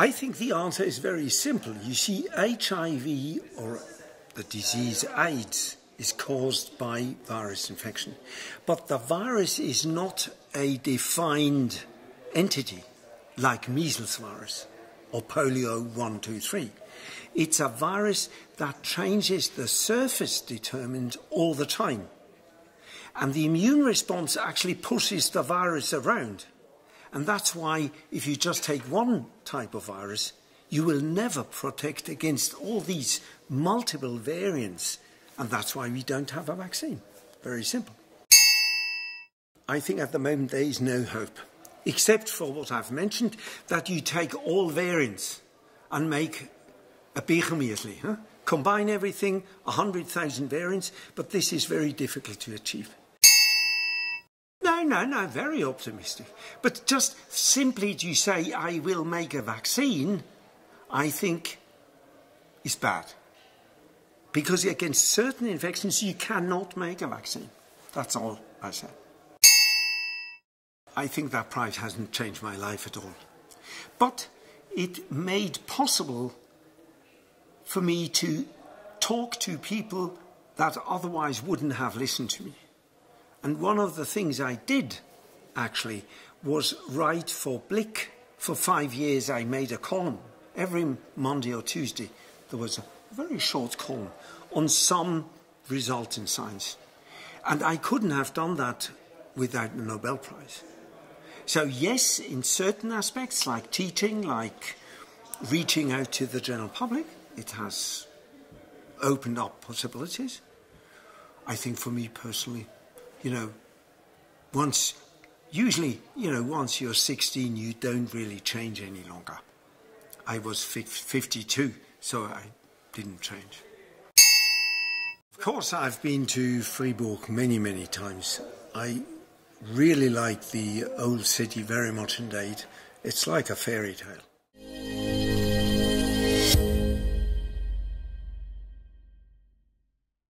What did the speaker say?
I think the answer is very simple. You see, HIV or the disease AIDS is caused by virus infection. But the virus is not a defined entity like measles virus or polio 1, 2, 3. It's a virus that changes the surface determined all the time. And the immune response actually pushes the virus around. And that's why if you just take one type of virus, you will never protect against all these multiple variants. And that's why we don't have a vaccine. Very simple. I think at the moment there is no hope, except for what I've mentioned, that you take all variants and make a Bichemiesli. Huh? Combine everything, 100,000 variants, but this is very difficult to achieve. No, no, very optimistic. But just simply to say, I will make a vaccine, I think is bad. Because against certain infections, you cannot make a vaccine. That's all I say. I think that prize hasn't changed my life at all. But it made possible for me to talk to people that otherwise wouldn't have listened to me. And one of the things I did, actually, was write for Blick. For five years, I made a column. Every Monday or Tuesday, there was a very short column on some result in science. And I couldn't have done that without the Nobel Prize. So, yes, in certain aspects, like teaching, like reaching out to the general public, it has opened up possibilities. I think for me personally, you know, once, usually, you know, once you're 16, you don't really change any longer. I was 52, so I didn't change. Of course, I've been to Fribourg many, many times. I really like the old city very much indeed. It's like a fairy tale.